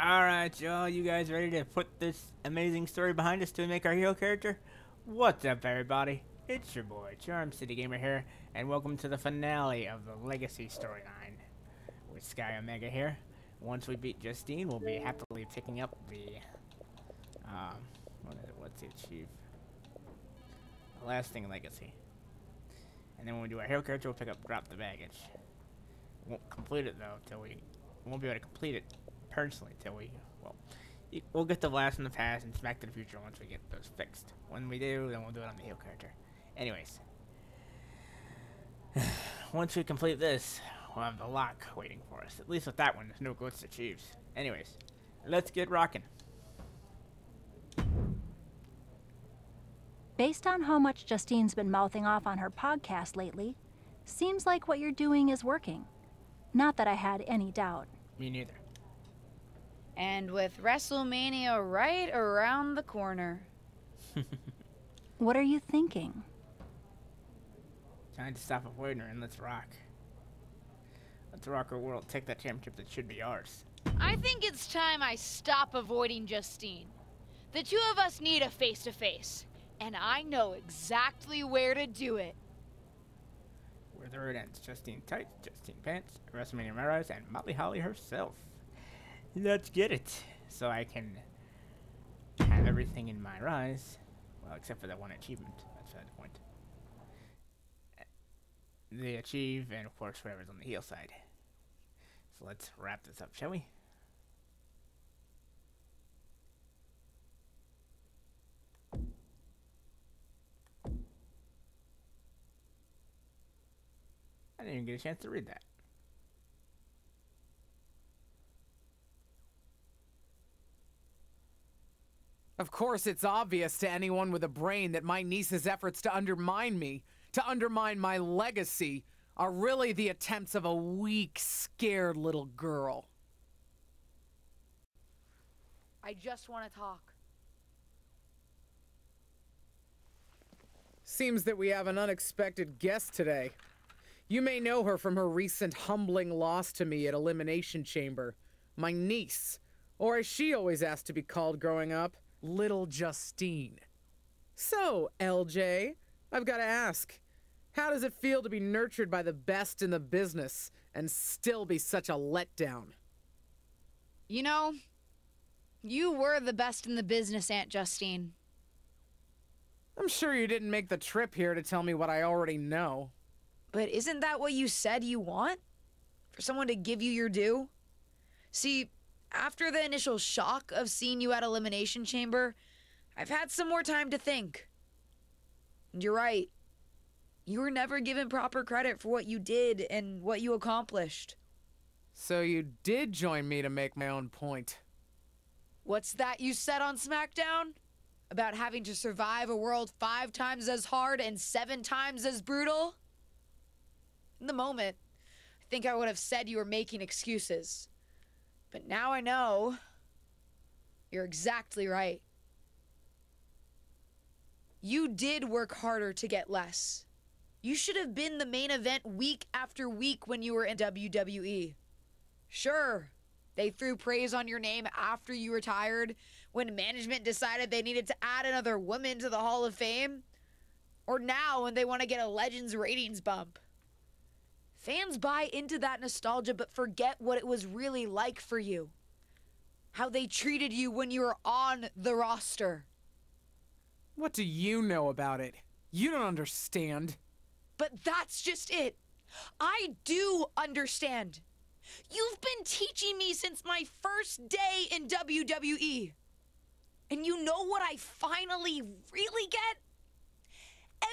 Alright, y'all, you guys ready to put this amazing story behind us to make our hero character? What's up, everybody? It's your boy, Charm City Gamer here, and welcome to the finale of the Legacy storyline with Sky Omega here. Once we beat Justine, we'll be happily picking up the, um, what is it, what's it, Chief? The last thing Legacy. And then when we do our hero character, we'll pick up Drop the Baggage. Won't complete it, though, till we, won't be able to complete it personally till we, well, we'll get the blast in the past and back to the future once we get those fixed. When we do, then we'll do it on the heel character. Anyways, once we complete this, we'll have the lock waiting for us. At least with that one, there's no glitch to Chiefs. Anyways, let's get rocking. Based on how much Justine's been mouthing off on her podcast lately, seems like what you're doing is working. Not that I had any doubt. Me neither. And with WrestleMania right around the corner. What are you thinking? Time to stop avoiding her and let's rock. Let's rock our world. Take that championship that should be ours. I think it's time I stop avoiding Justine. The two of us need a face to face, and I know exactly where to do it. Where the road ends. Justine Tights, Justine Pants, WrestleMania Mirage, and Molly Holly herself. Let's get it. So I can have everything in MyRise. Well, except for that one achievement. That's the point. The achieve, and of course, whatever's on the heel side. So let's wrap this up, shall we? I didn't even get a chance to read that. Of course, it's obvious to anyone with a brain that my niece's efforts to undermine me, to undermine my legacy, are really the attempts of a weak, scared little girl. I just want to talk. Seems that we have an unexpected guest today. You may know her from her recent humbling loss to me at Elimination Chamber. My niece, or as she always asked to be called growing up, Little Justine. So, LJ, I've got to ask how does it feel to be nurtured by the best in the business and still be such a letdown? You know, you were the best in the business, Aunt Justine. I'm sure you didn't make the trip here to tell me what I already know. But isn't that what you said you want? For someone to give you your due? See, after the initial shock of seeing you at Elimination Chamber, I've had some more time to think. And you're right. You were never given proper credit for what you did and what you accomplished. So you did join me to make my own point. What's that you said on SmackDown? About having to survive a world five times as hard and seven times as brutal? In the moment, I think I would have said you were making excuses. But now I know you're exactly right. You did work harder to get less. You should have been the main event week after week when you were in WWE. Sure, they threw praise on your name after you retired when management decided they needed to add another woman to the Hall of Fame. Or now when they want to get a Legends ratings bump. Fans buy into that nostalgia but forget what it was really like for you. How they treated you when you were on the roster. What do you know about it? You don't understand. But that's just it. I do understand. You've been teaching me since my first day in WWE. And you know what I finally really get?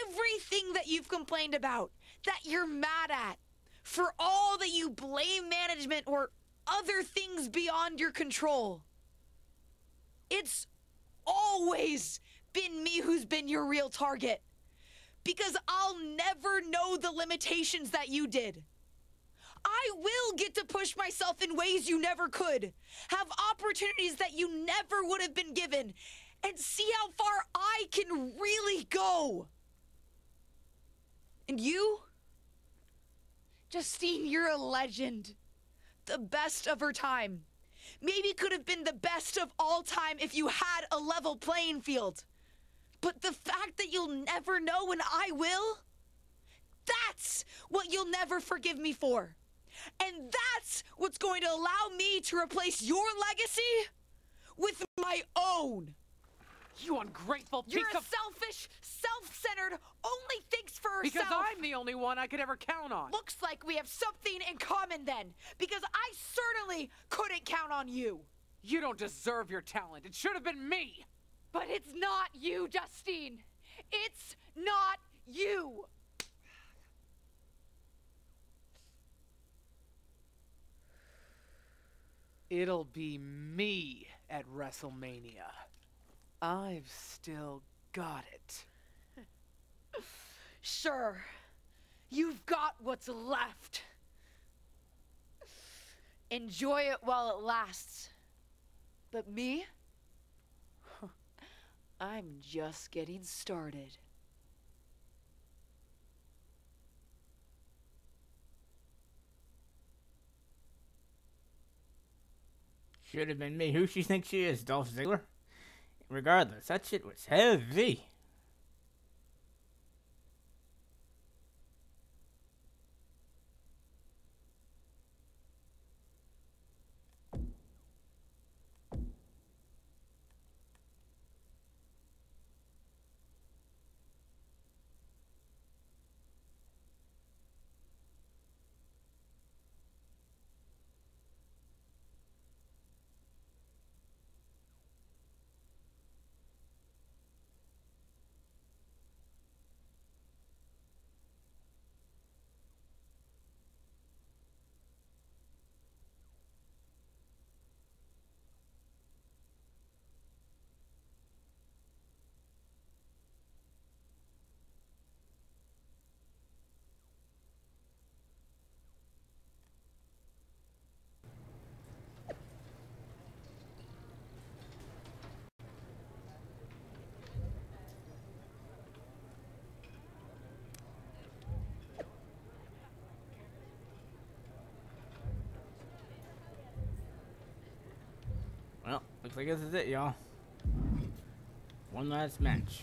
Everything that you've complained about, that you're mad at, for all that you blame management or other things beyond your control. It's always been me who's been your real target. Because I'll never know the limitations that you did. I will get to push myself in ways you never could, have opportunities that you never would have been given, and see how far I can really go. And you? Justine, you're a legend. The best of her time. maybe could have been the best of all time if you had a level playing field. But the fact that you'll never know and I will, that's what you'll never forgive me for. And that's what's going to allow me to replace your legacy with my own. You ungrateful You're a selfish, self-centered, only thinks for herself. Because I'm the only one I could ever count on. Looks like we have something in common then, because I certainly couldn't count on you. You don't deserve your talent. It should have been me. But it's not you, Justine. It's not you. It'll be me at WrestleMania. I've still got it. Sure, you've got what's left. Enjoy it while it lasts. But me? I'm just getting started. Should have been me. Who she thinks she is, Dolph Ziggler? Regardless, that shit was heavy. Well, looks like this is it, y'all. One last match.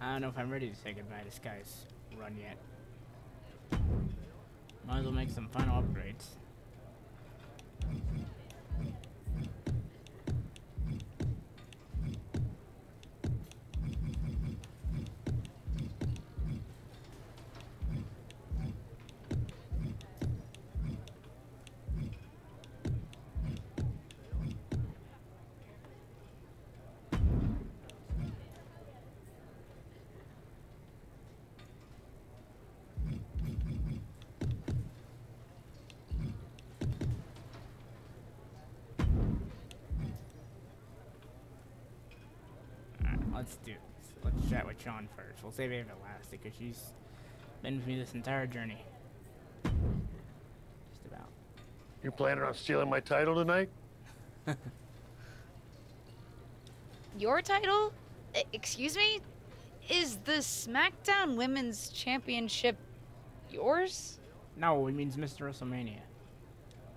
I don't know if I'm ready to say goodbye to Sky's run yet. Might as well make some final upgrades. Alright, let's do this. Let's chat with Shawn first. We'll save Ava last because she's been with me this entire journey. Just about. You planning on stealing my title tonight? Your title? E- excuse me? Is the SmackDown Women's Championship yours? No, it means Mr. WrestleMania.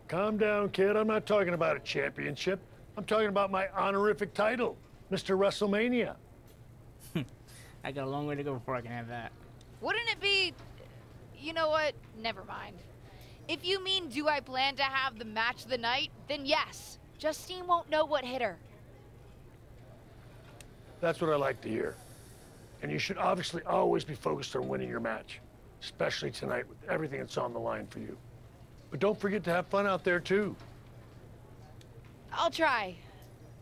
Calm down, kid. I'm not talking about a championship. I'm talking about my honorific title, Mr. WrestleMania. I got a long way to go before I can have that. Wouldn't it be. You know what? Never mind. If you mean do I plan to have the match of the night, then yes. Justine won't know what hit her. That's what I like to hear. And you should obviously always be focused on winning your match, especially tonight with everything that's on the line for you. But don't forget to have fun out there, too. I'll try.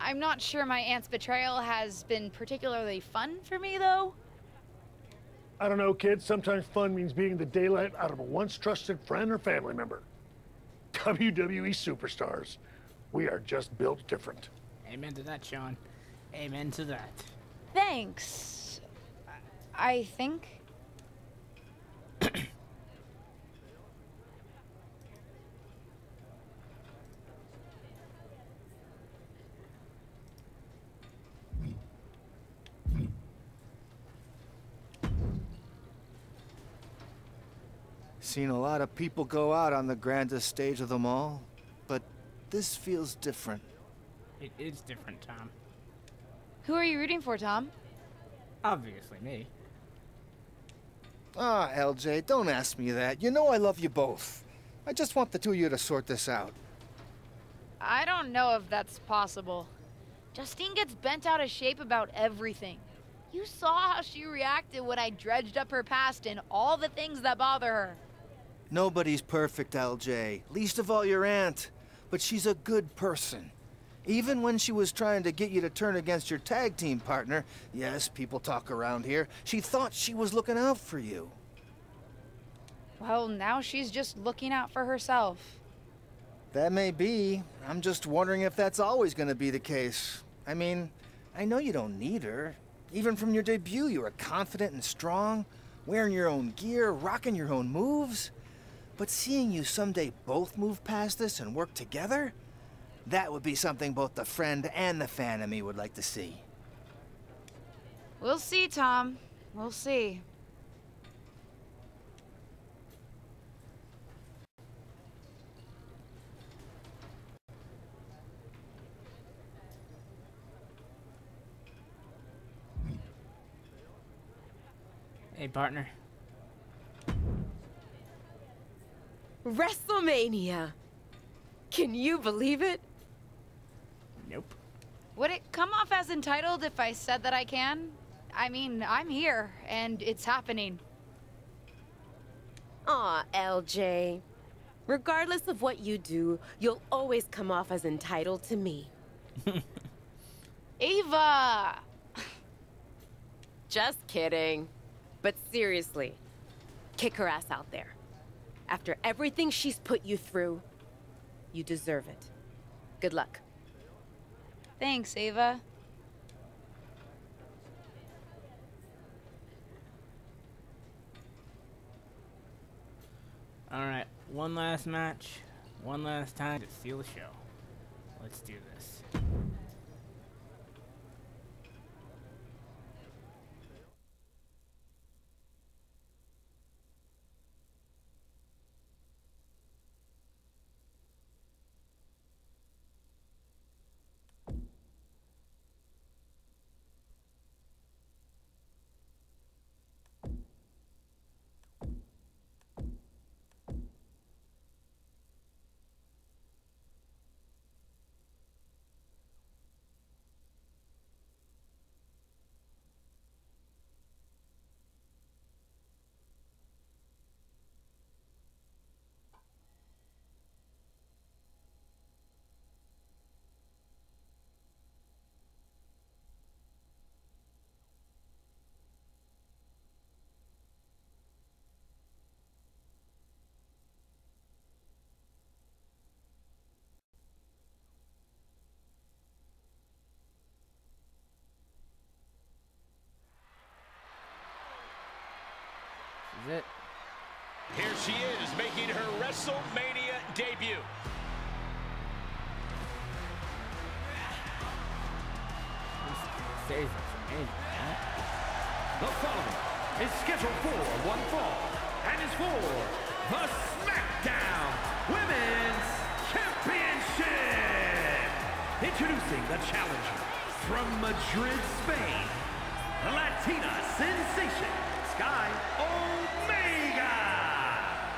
I'm not sure my aunt's betrayal has been particularly fun for me, though. I don't know, kid. Sometimes fun means beating the daylight out of a once trusted friend or family member. WWE superstars. We are just built different. Amen to that, Shawn. Amen to that. Thanks. I I think. Seen a lot of people go out on the grandest stage of them all, but this feels different. It is different, Tom. Who are you rooting for, Tom? Obviously me. Ah, LJ, don't ask me that. You know I love you both. I just want the two of you to sort this out. I don't know if that's possible. Justine gets bent out of shape about everything. You saw how she reacted when I dredged up her past and all the things that bother her. Nobody's perfect, LJ. Least of all your aunt. But she's a good person. Even when she was trying to get you to turn against your tag team partner, yes, people talk around here, she thought she was looking out for you. Well, now she's just looking out for herself. That may be. I'm just wondering if that's always going to be the case. I mean, I know you don't need her. Even from your debut, you were confident and strong, wearing your own gear, rocking your own moves. But seeing you someday both move past this and work together, that would be something both the friend and the fan of me would like to see. We'll see, Tom. We'll see. Hey, partner. WrestleMania! Can you believe it? Nope. Would it come off as entitled if I said that I can? I mean, I'm here, and it's happening. Aw, LJ. Regardless of what you do, you'll always come off as entitled to me. Ava! Just kidding. But seriously, kick her ass out there. After everything she's put you through, you deserve it. Good luck. Thanks, Ava. Alright, one last match. One last time to steal the show. Let's do this.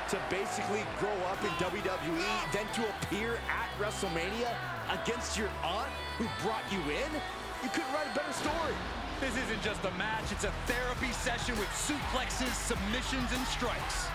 To basically grow up in WWE, then to appear at WrestleMania against your aunt who brought you in? You couldn't write a better story. This isn't just a match, it's a therapy session with suplexes, submissions, and strikes.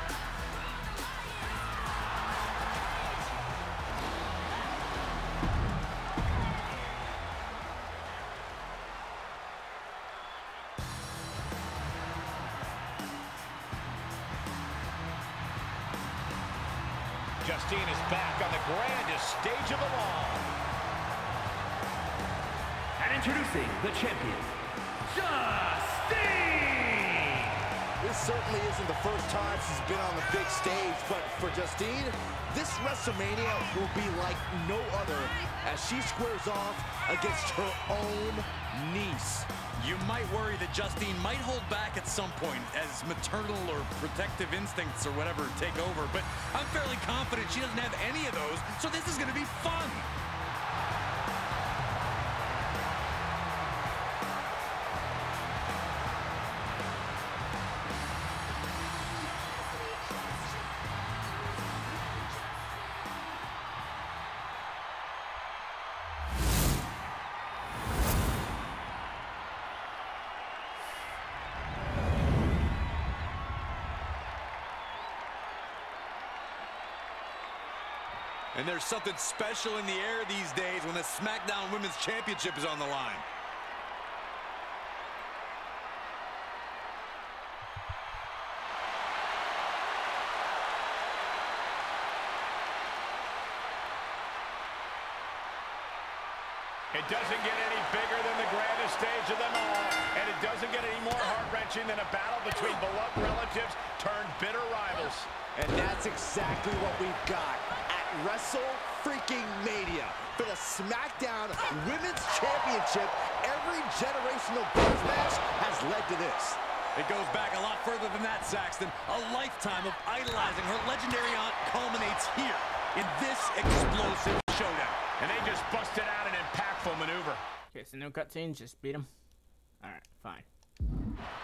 This WrestleMania will be like no other as she squares off against her own niece. You might worry that Justine might hold back at some point as maternal or protective instincts or whatever take over, but I'm fairly confident she doesn't have any of those, so this is going to be fun. Something special in the air these days when the SmackDown Women's Championship is on the line. It doesn't get any bigger than the grandest stage of them all, and it doesn't get any more heart-wrenching than a battle between beloved relatives turned bitter rivals. And that's exactly what we've got at Wrestle Freaking Mania. For the SmackDown Women's Championship, every generational buzz match has led to this. It goes back a lot further than that, Saxton. A lifetime of idolizing her legendary aunt culminates here in this explosive showdown. And they just busted out an impactful maneuver. Okay, so no cutscenes, just beat him. Alright, fine.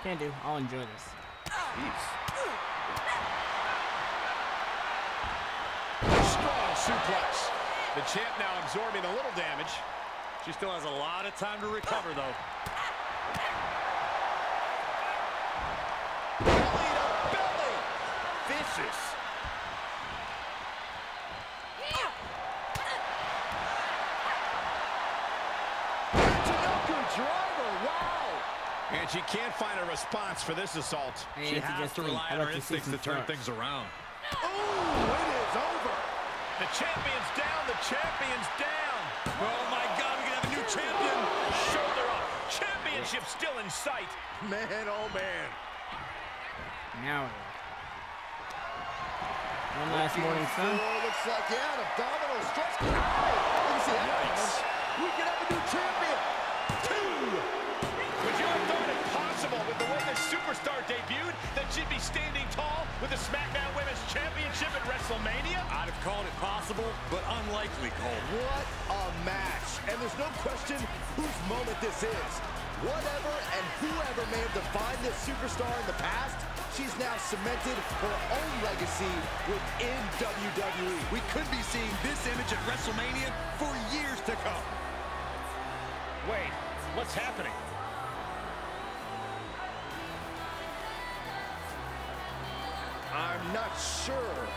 Can do. I'll enjoy this. Jeez. Strong suplex. The champ now absorbing a little damage. She still has a lot of time to recover, though. Belly to belly. Vicious. Driver. Wow. And she can't find a response for this assault. Hey, She has just to rely on her like to see instincts to turn things around. Ooh, it is over. The champion's down. The champion's down. Oh, my God, We're going to have a new champion. Shoulder up. Championship still in sight. Man, oh man. Now. One last morning sun. Oh, looks like, yeah, an abdominal stretch. Ow! You see. Nice. We can have a new champion. Two. Superstar debuted that she'd be standing tall with the SmackDown Women's Championship at WrestleMania? I'd have called it possible, but unlikely, Cole. What a match. And there's no question whose moment this is. Whatever and whoever may have defined this superstar in the past, she's now cemented her own legacy within WWE. We could be seeing this image at WrestleMania for years to come. Wait, what's happening? Sure.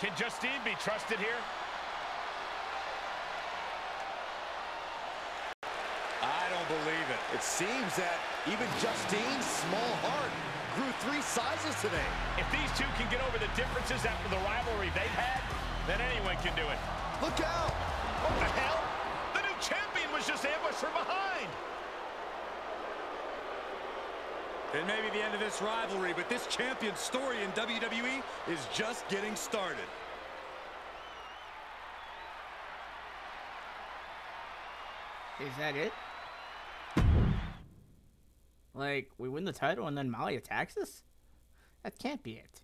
Can Justine be trusted here? I don't believe it. It seems that even Justine's small heart grew three sizes today. If these two can get over the differences after the rivalry they've had, then anyone can do it. Look out! What the hell? The new champion was just ambushed from behind. It may be the end of this rivalry, but this champion's story in WWE is just getting started. Is that it? Like, we win the title and then Molly attacks us? That can't be it.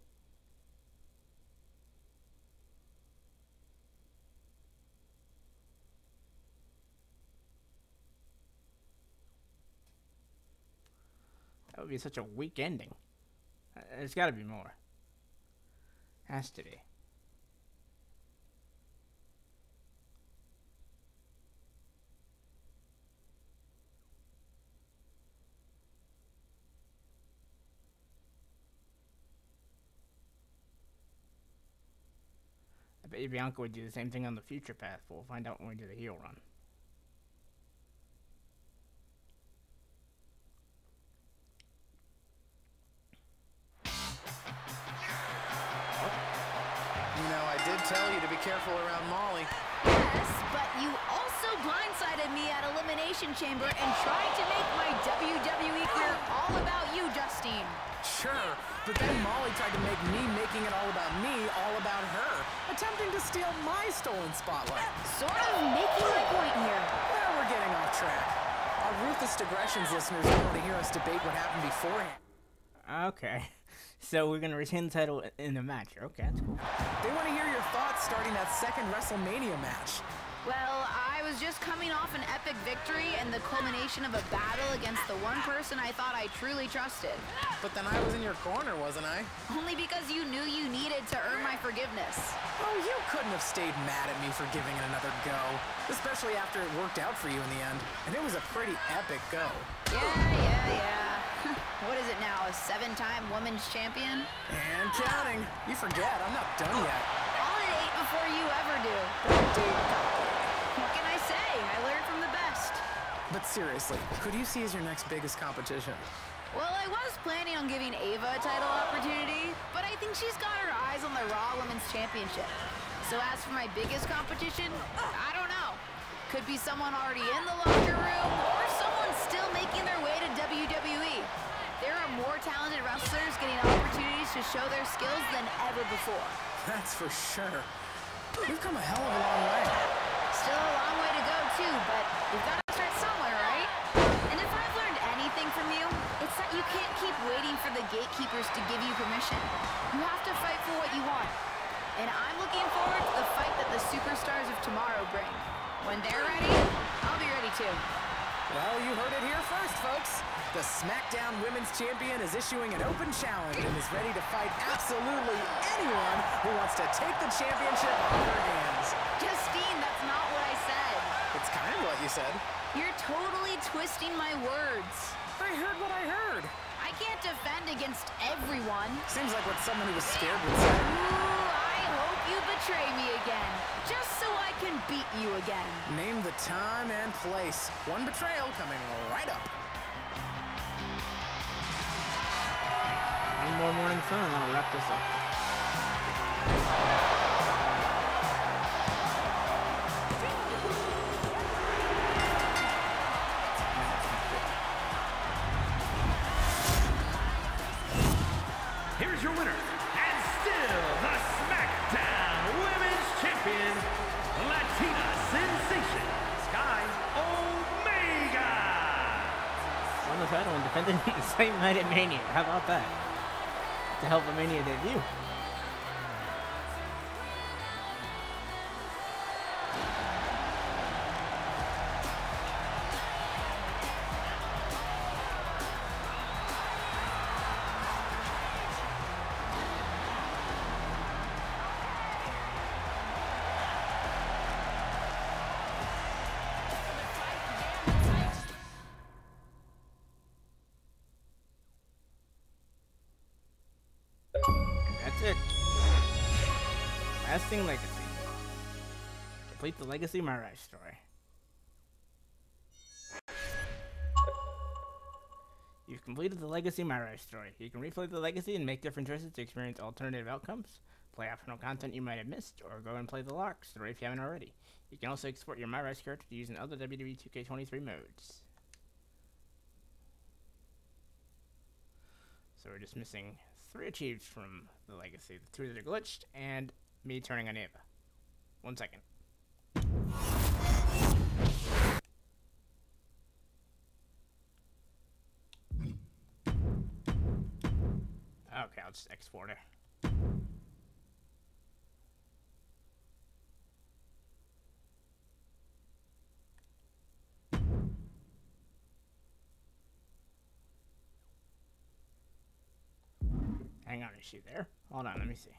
That would be such a weak ending. Uh, There's got to be more. Has to be. I bet you Bianca would do the same thing on the future path. We'll find out when we do the heel run. You know, I did tell you to be careful around Molly. Yes, but you also blindsided me at Elimination Chamber and tried to make my WWE career all about you, Justine. Sure, but then Molly tried to make me making it all about me all about her, attempting to steal my stolen spotlight. Sort of making a point here. Now we're getting off track. Our ruthless digressions listeners don't want to hear us debate what happened beforehand. Okay. So we're gonna retain the title in the match. Okay, that's cool. They want to hear your thoughts starting that second WrestleMania match. Well, I was just coming off an epic victory and the culmination of a battle against the one person I thought I truly trusted. But then I was in your corner, wasn't I? Only because you knew you needed to earn my forgiveness. Oh, you couldn't have stayed mad at me for giving it another go. Especially after it worked out for you in the end. And it was a pretty epic go. Yeah, yeah, yeah. what is it now, a seven-time women's champion? And counting. You forget, I'm not done yet. I'll eight before you ever do. But seriously, who do you see as your next biggest competition? Well, I was planning on giving Ava a title opportunity, but I think she's got her eyes on the Raw Women's Championship. So as for my biggest competition, I don't know. Could be someone already in the locker room, or someone still making their way to WWE. There are more talented wrestlers getting opportunities to show their skills than ever before. That's for sure. We've come a hell of a long way. Still a long way to go, too, but we've got give you have to fight for what you want. And I'm looking forward to the fight that the superstars of tomorrow bring. When they're ready, I'll be ready too. Well, you heard it here first, folks. The SmackDown Women's Champion is issuing an open challenge and is ready to fight absolutely anyone who wants to take the championship off her hands. Justine, that's not what I said. It's kind of what you said. You're totally twisting my words. I heard what I heard. I can't defend against everyone. Seems like what someone who was scared would say. Ooh, I hope you betray me again, just so I can beat you again. Name the time and place. One betrayal coming right up. One more morning sun, and I'll wrap this up. night at Mania. How about that? To help the Mania debut. Legacy. Complete the Legacy MyRise story. You've completed the Legacy MyRise story. You can replay the Legacy and make different choices to experience alternative outcomes, play optional content you might have missed, or go and play the Lock story if you haven't already. You can also export your MyRise character to use in other WWE 2K23 modes. So we're just missing three achieved from the legacy. The two that are glitched, and me turning on Ava. One second. Okay, I'll just export it. Hang on, is she there? Hold on, let me see.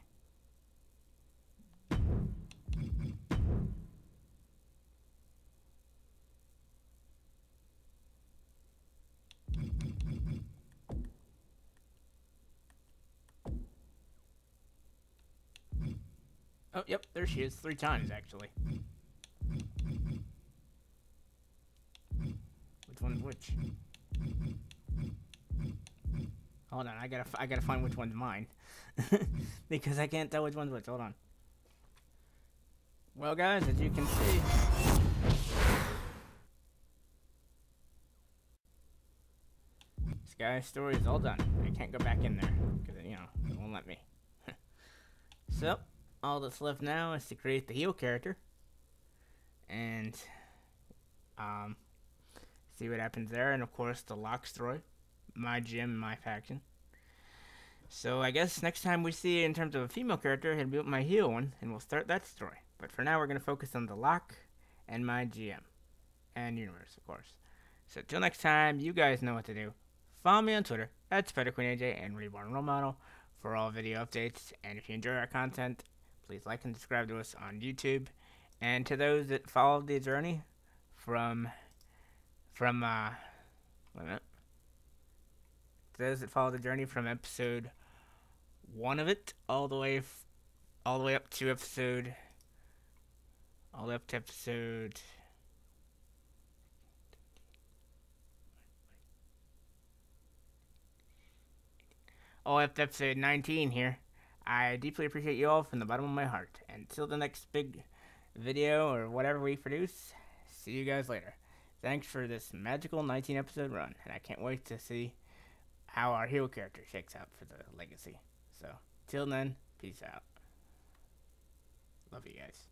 Oh, yep, there she is. Three times, actually. Which one's which? Hold on, I gotta, I gotta find which one's mine, because I can't tell which one's which. Hold on. Well, guys, as you can see, this guy's story is all done. I can't go back in there because you know it won't let me. so, all that's left now is to create the heel character and um, see what happens there, and of course the lock story, MyGM, my faction. So I guess next time we see in terms of a female character, it'll be my heel one, and we'll start that story. But for now, we're going to focus on the lock and my GM. And universe, of course. So till next time, you guys know what to do. Follow me on Twitter, at SpiderQueenAJ and Reborn Role Model for all video updates. And if you enjoy our content, please like and subscribe to us on YouTube. And to those that followed the journey from, from, uh, wait a minute. To those that followed the journey from episode one of it all the way, all the way up to episode all the way up to episode. Up to episode 19 here. I deeply appreciate you all from the bottom of my heart. Until the next big video or whatever we produce, see you guys later. Thanks for this magical 19 episode run, and I can't wait to see how our hero character shakes out for the legacy. So, till then, peace out. Love you guys.